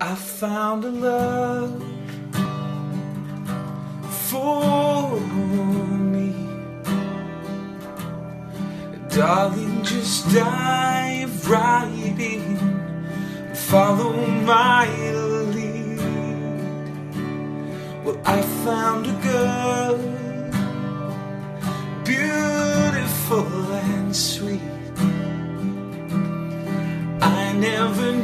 I found a love for me. Darling, just dive right in. Follow my lead. Well, I found a girl, beautiful and sweet. I never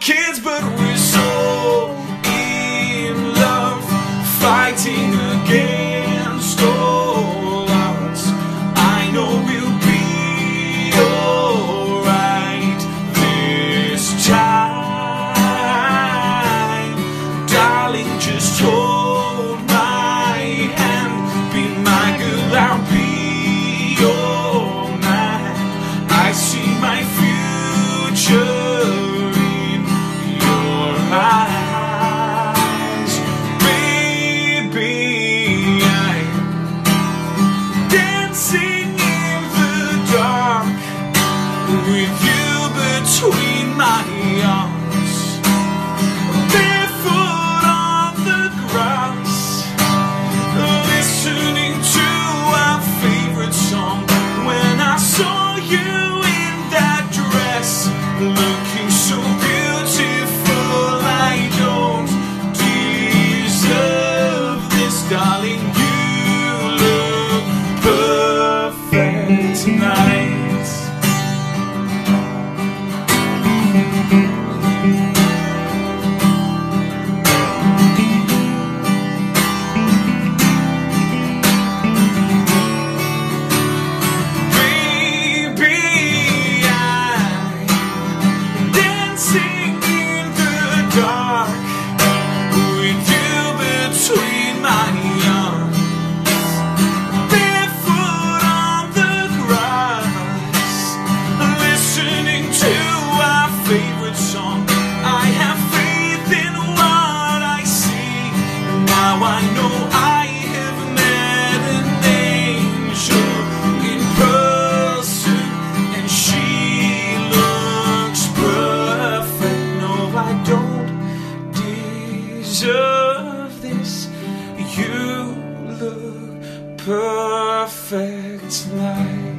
kids, but with you between my arms, barefoot on the grass, listening to our favorite song. When I saw you in that dress, looking so beautiful, I don't deserve this, darling. You look perfect tonight. You look perfect tonight.